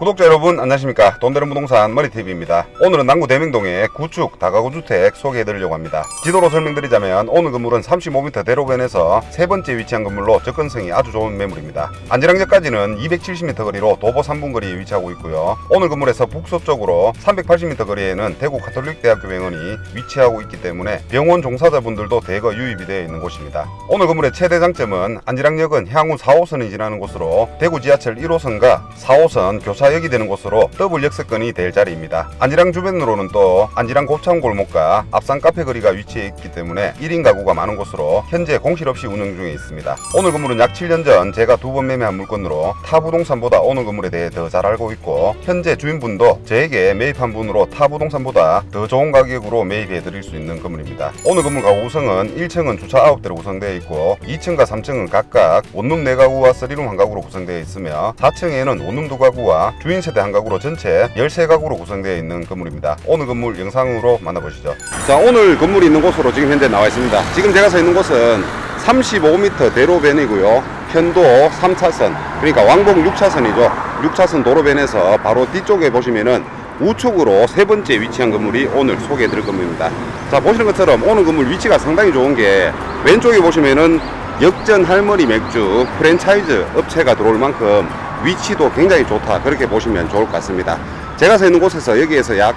구독자 여러분 안녕하십니까? 돈 되는 부동산 머니TV입니다. 오늘은 남구 대명동의 구축 다가구 주택 소개해드리려고 합니다. 지도로 설명드리자면 오늘 건물은 35m 대로변에서 세 번째 위치한 건물로 접근성이 아주 좋은 매물입니다. 안지랑역까지는 270m 거리로 도보 3분 거리에 위치하고 있고요. 오늘 건물에서 북서쪽으로 380m 거리에는 대구 가톨릭대학교 병원이 위치하고 있기 때문에 병원 종사자분들도 대거 유입이 되어 있는 곳입니다. 오늘 건물의 최대 장점은 안지랑역은 향후 4호선이 지나는 곳으로 대구 지하철 1호선과 4호선 교차 역이 되는 곳으로 더블 역세권이 될 자리입니다. 안지랑 주변으로는 또 안지랑 곱창 골목과 앞산 카페 거리가 위치해 있기 때문에 1인 가구가 많은 곳으로 현재 공실 없이 운영 중에 있습니다. 오늘 건물은 약 7년 전 제가 두 번 매매한 물건으로 타 부동산보다 오늘 건물에 대해 더 잘 알고 있고 현재 주인분도 저에게 매입한 분으로 타 부동산보다 더 좋은 가격으로 매입해 드릴 수 있는 건물입니다. 오늘 건물 가구 구성은 1층은 주차 9대로 구성되어 있고 2층과 3층은 각각 원룸 4가구와 3룸 1가구로 구성되어 있으며 4층에는 원룸 2가구와 주인 세대 한 가구로 전체 13가구로 구성되어 있는 건물입니다. 오늘 건물 영상으로 만나보시죠. 자, 오늘 건물이 있는 곳으로 지금 현재 나와 있습니다. 지금 제가 서 있는 곳은 35m 대로변이고요. 편도 3차선, 그러니까 왕복 6차선이죠. 6차선 도로변에서 바로 뒤쪽에 보시면은 우측으로 세 번째 위치한 건물이 오늘 소개해 드릴 건물입니다. 자, 보시는 것처럼 오늘 건물 위치가 상당히 좋은 게 왼쪽에 보시면은 역전 할머니 맥주 프랜차이즈 업체가 들어올 만큼 위치도 굉장히 좋다. 그렇게 보시면 좋을 것 같습니다. 제가 서 있는 곳에서 여기에서 약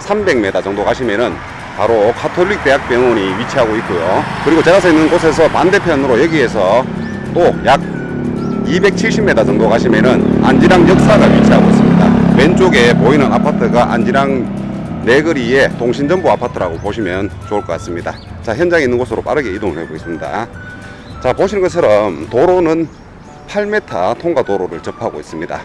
300m 정도 가시면은 바로 가톨릭 대학병원이 위치하고 있고요. 그리고 제가 서 있는 곳에서 반대편으로 여기에서 또 약 270m 정도 가시면은 안지랑 역사가 위치하고 있습니다. 왼쪽에 보이는 아파트가 안지랑 내거리의 동신전부 아파트라고 보시면 좋을 것 같습니다. 자, 현장에 있는 곳으로 빠르게 이동을 해 보겠습니다. 자, 보시는 것처럼 도로는 8m 통과 도로를 접하고 있습니다.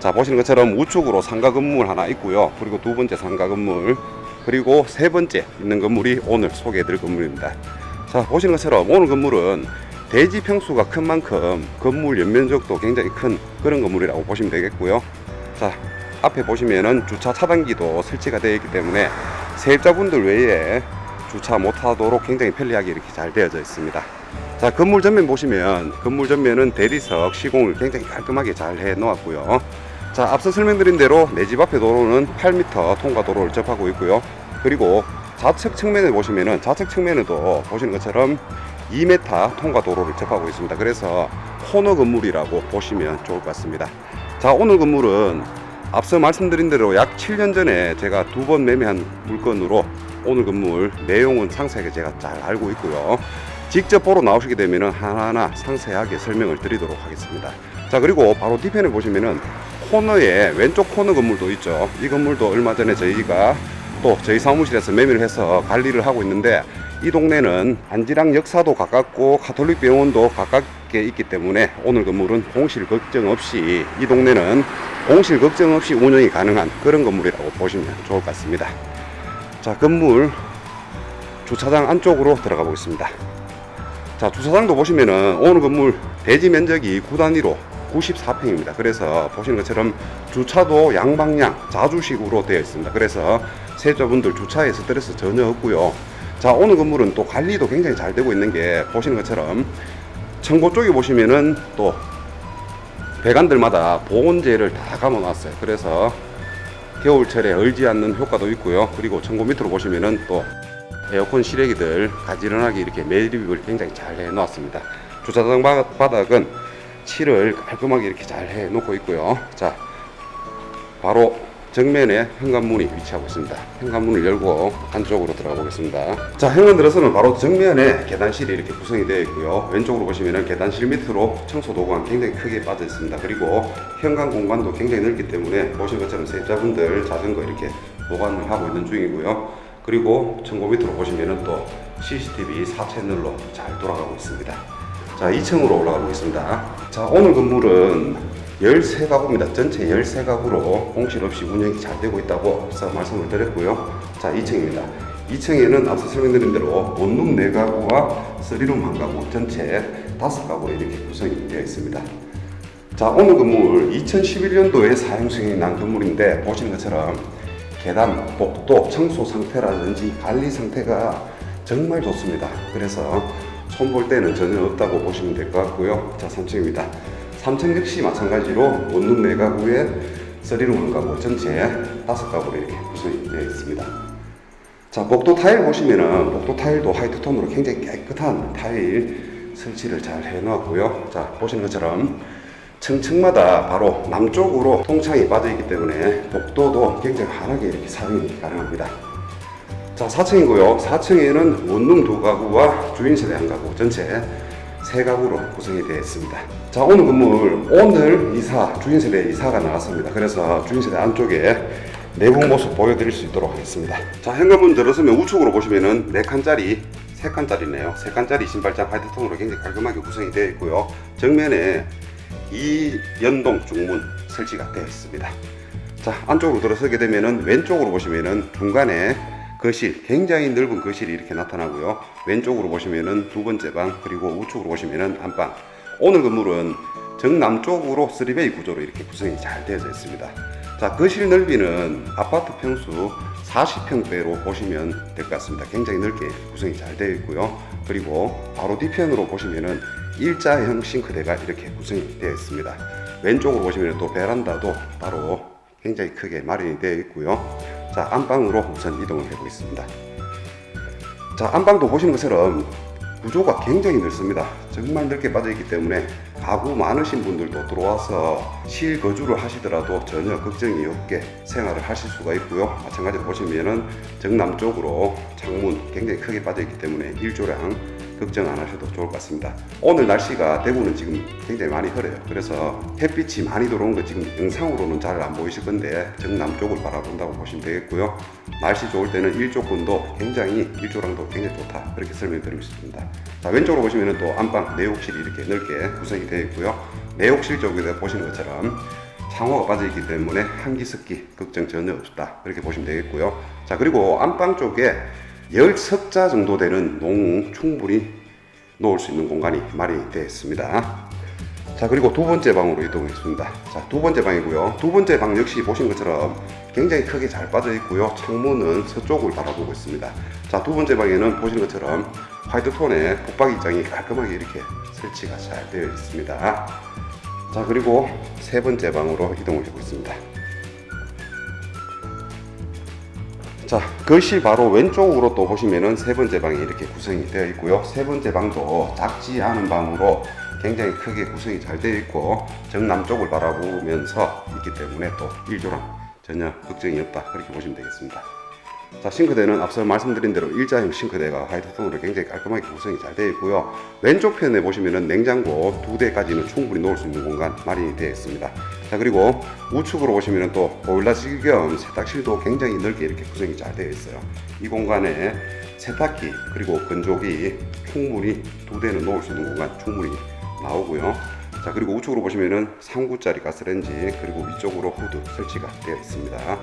자, 보시는 것처럼 우측으로 상가 건물 하나 있고요. 그리고 두 번째 상가 건물, 그리고 세 번째 있는 건물이 오늘 소개해 드릴 건물입니다. 자, 보시는 것처럼 오늘 건물은 대지 평수가 큰 만큼 건물 연면적도 굉장히 큰 그런 건물이라고 보시면 되겠고요. 자, 앞에 보시면은 주차 차단기도 설치가 되어 있기 때문에 세입자분들 외에 주차 못하도록 굉장히 편리하게 이렇게 잘 되어져 있습니다. 자, 건물 전면 보시면 건물 전면은 대리석 시공을 굉장히 깔끔하게 잘 해 놓았고요. 자, 앞서 설명드린 대로 내 집 앞에 도로는 8m 통과 도로를 접하고 있고요. 그리고 좌측 측면에 보시면은 좌측 측면에도 보시는 것처럼 2m 통과 도로를 접하고 있습니다. 그래서 코너 건물이라고 보시면 좋을 것 같습니다. 자, 오늘 건물은 앞서 말씀드린 대로 약 7년 전에 제가 두 번 매매한 물건으로 오늘 건물 내용은 상세하게 제가 잘 알고 있고요. 직접 보러 나오시게 되면 하나하나 상세하게 설명을 드리도록 하겠습니다. 자, 그리고 바로 뒤편에 보시면은 코너에 왼쪽 코너 건물도 있죠. 이 건물도 얼마 전에 저희가 또 저희 사무실에서 매매를 해서 관리를 하고 있는데 이 동네는 안지랑 역사도 가깝고 가톨릭 병원도 가깝게 있기 때문에 오늘 건물은 공실 걱정 없이 이 동네는 공실 걱정 없이 운영이 가능한 그런 건물이라고 보시면 좋을 것 같습니다. 자, 건물 주차장 안쪽으로 들어가 보겠습니다. 자, 주차장도 보시면은 오늘 건물 대지 면적이 9단위로 94평입니다. 그래서 보시는 것처럼 주차도 양방향 자주식으로 되어 있습니다. 그래서 세입자분들 주차에 스트레스 전혀 없고요. 자, 오늘 건물은 또 관리도 굉장히 잘 되고 있는 게 보시는 것처럼 청고 쪽에 보시면은 또 배관들마다 보온재를 다 감아 놨어요. 그래서 겨울철에 얼지 않는 효과도 있고요. 그리고 청고 밑으로 보시면은 또 에어컨 실외기들 가지런하게 이렇게 매립을 굉장히 잘 해 놓았습니다. 주차장 바- 바닥은 칠을 깔끔하게 이렇게 잘 해 놓고 있고요. 자, 바로 정면에 현관문이 위치하고 있습니다. 현관문을 열고 안쪽으로 들어가 보겠습니다. 자, 현관 들어서는 바로 정면에 계단실이 이렇게 구성이 되어 있고요. 왼쪽으로 보시면은 계단실 밑으로 청소 도구가 굉장히 크게 빠져 있습니다. 그리고 현관 공간도 굉장히 넓기 때문에 보신 것처럼 세입자분들 자전거 이렇게 보관을 하고 있는 중이고요. 그리고 밑으로 보시면은 또 CCTV 4채널로 잘 돌아가고 있습니다. 자, 2층으로 올라가 보겠습니다. 자, 오늘 건물은 13가구입니다. 전체 13가구로 공실 없이 운영이 잘 되고 있다고 앞서 말씀을 드렸고요. 자, 2층입니다. 2층에는 앞서 설명드린 대로 원룸 4가구와 3룸 1가구 전체 5가구로 이렇게 구성이 되어 있습니다. 자, 오늘 건물 2011년도에 사용 승인이 난 건물인데 보시는 것처럼 계단, 복도, 청소 상태라든지 관리 상태가 정말 좋습니다. 그래서 손 볼 때는 전혀 없다고 보시면 될 것 같고요. 자, 3층입니다. 3층 역시 마찬가지로 원룸 4가구에 3룸 한 가구 전체 다섯 가구로 이렇게 구성이 되어 있습니다. 자, 복도 타일 보시면은 복도 타일도 화이트 톤으로 굉장히 깨끗한 타일 설치를 잘 해놓았고요. 자, 보시는 것처럼 층층마다 바로 남쪽으로 통창이 빠져 있기 때문에 복도도 굉장히 환하게 이렇게 사용이 가능합니다. 자, 4층이고요. 4층에는 원룸 두 가구와 주인 세대 한 가구 전체 세 가구로 구성이 되어 있습니다. 자, 오늘 건물 오늘 이사 주인 세대 이사가 나왔습니다. 그래서 주인 세대 안쪽에 내부 모습 보여드릴 수 있도록 하겠습니다. 자, 현관문 들어서면 우측으로 보시면은 네 칸짜리 세 칸짜리네요. 세 칸짜리 신발장 화이트 톤으로 굉장히 깔끔하게 구성이 되어 있고요. 정면에 이 연동 중문 설치가 되어 있습니다. 자 안쪽으로 들어서게 되면은 왼쪽으로 보시면은 중간에 거실 굉장히 넓은 거실이 이렇게 나타나고요. 왼쪽으로 보시면은 두 번째 방 그리고 우측으로 보시면은 안방. 오늘 건물은 정남쪽으로 3베이 구조로 이렇게 구성이 잘 되어져 있습니다. 자 거실 넓이는 아파트 평수 40평대로 보시면 될 것 같습니다. 굉장히 넓게 구성이 잘 되어 있고요. 그리고 바로 뒤편으로 보시면은 일자형 싱크대가 이렇게 구성이 되어 있습니다 왼쪽으로 보시면 또 베란다도 따로 굉장히 크게 마련이 되어 있고요. 자, 안방으로 우선 이동을 해보겠습니다. 자, 안방도 보시는 것처럼 구조가 굉장히 넓습니다. 정말 넓게 빠져 있기 때문에 가구 많으신 분들도 들어와서 실거주를 하시더라도 전혀 걱정이 없게 생활을 하실 수가 있고요. 마찬가지로 보시면은 정남쪽으로 창문 굉장히 크게 빠져 있기 때문에 일조량 걱정 안 하셔도 좋을 것 같습니다. 오늘 날씨가 대구는 지금 굉장히 많이 흐려요. 그래서 햇빛이 많이 들어온 거 지금 영상으로는 잘 안 보이실 건데 정남쪽을 바라본다고 보시면 되겠고요. 날씨 좋을 때는 일조권도 굉장히 일조량도 굉장히 좋다. 그렇게 설명드리고 싶습니다. 자, 왼쪽으로 보시면 또 안방 내욕실이 이렇게 넓게 구성이 되어 있고요. 내욕실 쪽에 보시는 것처럼 창호가 빠져 있기 때문에 한기 습기 걱정 전혀 없다. 그렇게 보시면 되겠고요. 자, 그리고 안방 쪽에 열석자 정도 되는 농 충분히 놓을 수 있는 공간이 있습니다. 자 그리고 두 번째 방으로 이동했습니다. 자두 번째 방이고요. 두 번째 방 역시 보신 것처럼 굉장히 크게 잘 빠져 있고요. 창문은 서쪽을 바라보고 있습니다. 자두 번째 방에는 보시는 것처럼 화이트 톤의 붙박이 장이 깔끔하게 이렇게 설치가 잘 되어 있습니다. 자 그리고 세 번째 방으로 이동을 하고 있습니다. 자, 거실 바로 왼쪽으로 또 보시면은 세 번째 방이 이렇게 구성이 되어 있고요. 세 번째 방도 작지 않은 방으로 굉장히 크게 구성이 잘 되어 있고 정남쪽을 바라보면서 있기 때문에 또 일조랑 전혀 걱정이 없다. 그렇게 보시면 되겠습니다. 자, 싱크대는 앞서 말씀드린 대로 일자형 싱크대가 화이트톤으로 굉장히 깔끔하게 구성이 잘 되어 있고요. 왼쪽 편에 보시면은 냉장고 두 대까지는 충분히 놓을 수 있는 공간 마련이 되어 있습니다. 자, 그리고 우측으로 보시면은 또 보일러실 겸 세탁실도 굉장히 넓게 이렇게 구성이 잘 되어 있어요. 이 공간에 세탁기 그리고 건조기 충분히 두 대는 놓을 수 있는 공간 충분히 나오고요. 자, 그리고 우측으로 보시면은 3구짜리 가스레인지 그리고 위쪽으로 후드 설치가 되어 있습니다.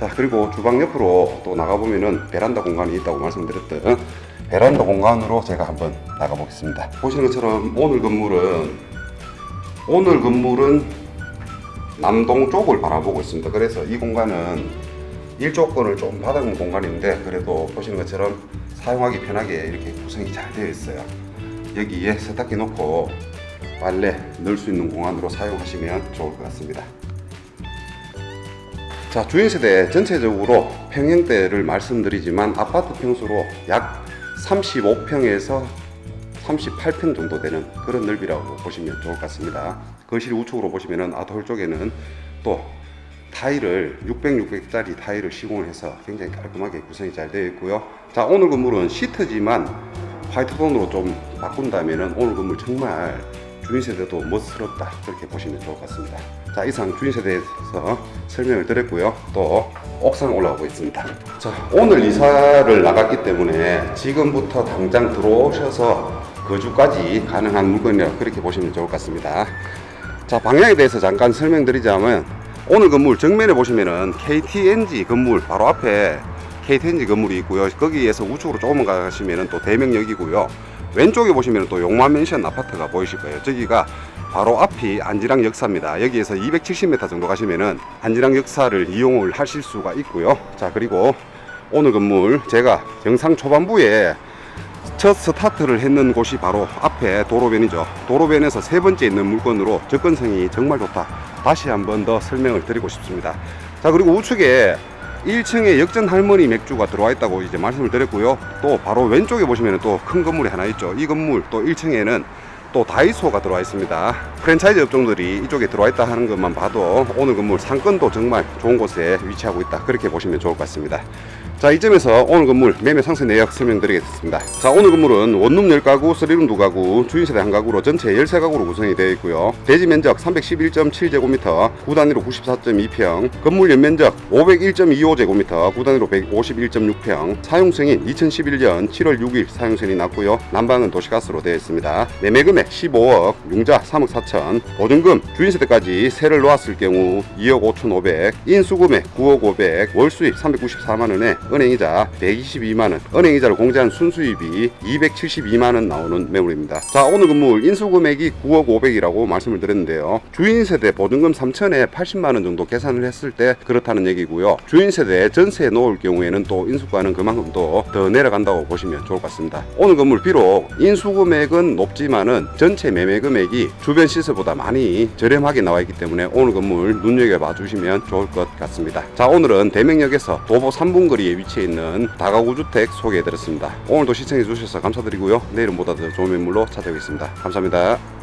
자 그리고 주방 옆으로 또 나가보면은 베란다 공간이 있다고 말씀드렸던 베란다 공간으로 제가 한번 나가 보겠습니다. 보시는 것처럼 오늘 건물은 오늘 건물은 남동 쪽을 바라보고 있습니다. 그래서 이 공간은 일조권을 좀 받은 공간인데 그래도 보시는 것처럼 사용하기 편하게 이렇게 구성이 잘 되어 있어요. 여기에 세탁기 놓고 빨래 넣을 수 있는 공간으로 사용하시면 좋을 것 같습니다 자, 주인세대 전체적으로 평형대를 말씀드리지만 아파트 평수로 약 35평에서 38평 정도 되는 그런 넓이라고 보시면 좋을 것 같습니다. 거실 우측으로 보시면은 아트홀 쪽에는 또 타일을 600, 600짜리 타일을 시공을 해서 굉장히 깔끔하게 구성이 잘 되어 있고요. 자, 오늘 건물은 시트지만 화이트톤으로 좀 바꾼다면은 오늘 건물 정말 주인 세대도 멋스럽다 그렇게 보시면 좋을 것 같습니다 자 이상 주인세대에서 설명을 드렸고요. 또 옥상 올라오고 있습니다. 자 오늘 이사를 나갔기 때문에 지금부터 당장 들어오셔서 거주까지 가능한 물건이라 그렇게 보시면 좋을 것 같습니다. 자 방향에 대해서 잠깐 설명드리자면 오늘 건물 정면에 보시면은 KTNG 건물 바로 앞에 KTNG 건물이 있고요. 거기에서 우측으로 조금만 가시면은 또 대명역이고요 왼쪽에 보시면 또 용만 맨션 아파트가 보이실 거예요. 저기가 바로 앞이 안지랑 역사입니다. 여기에서 270m 정도 가시면은 안지랑 역사를 이용을 하실 수가 있고요. 자, 그리고 오늘 건물 제가 영상 초반부에 첫 스타트를 했는 곳이 바로 앞에 도로변이죠. 도로변에서 세 번째 있는 물건으로 접근성이 정말 좋다. 다시 한번 더 설명을 드리고 싶습니다. 자, 그리고 우측에 1층에 역전 할머니 맥주가 들어와 있다고 이제 말씀을 드렸고요. 또 바로 왼쪽에 보시면 또 큰 건물이 하나 있죠. 이 건물 또 1층에는 또 다이소가 들어와 있습니다. 프랜차이즈 업종들이 이쪽에 들어와 있다 하는 것만 봐도 오늘 건물 상권도 정말 좋은 곳에 위치하고 있다. 그렇게 보시면 좋을 것 같습니다. 자, 이점에서 오늘 건물 매매 상세 내역 설명드리겠습니다. 자, 오늘 건물은 원룸 10가구, 3룸 2가구, 주인세대 1가구로 전체 13가구로 구성이 되어 있고요. 대지 면적 311.7제곱미터, 구단위로 94.2평, 건물 연면적 501.25제곱미터, 구단위로 151.6평, 사용승인 2011년 7월 6일 사용승인이 났고요. 난방은 도시가스로 되어 있습니다. 매매 금액 15억, 융자 3억 4천, 보증금 주인세대까지 세를 놓았을 경우 2억 5천 5백, 인수금액 9억 5백, 월수입 394만 원에 은행이자 122만 원, 은행이자를 공제한 순수입이 272만 원 나오는 매물입니다. 자, 오늘 건물 인수금액이 9억 5백이라고 말씀을 드렸는데요. 주인세대 보증금 3천에 80만 원 정도 계산을 했을 때 그렇다는 얘기고요. 주인세대 전세에 놓을 경우에는 또 인수가는 그만큼 더, 더 내려간다고 보시면 좋을 것 같습니다. 오늘 건물 비록 인수금액은 높지만은 전체 매매 금액이 주변 시세보다 많이 저렴하게 나와 있기 때문에 오늘 건물 눈여겨봐 주시면 좋을 것 같습니다. 자, 오늘은 대명역에서 도보 3분 거리에 위치해 있는 다가구 주택 소개해 드렸습니다. 오늘도 시청해 주셔서 감사드리고요. 내일은 보다 더 좋은 매물로 찾아오겠습니다. 감사합니다.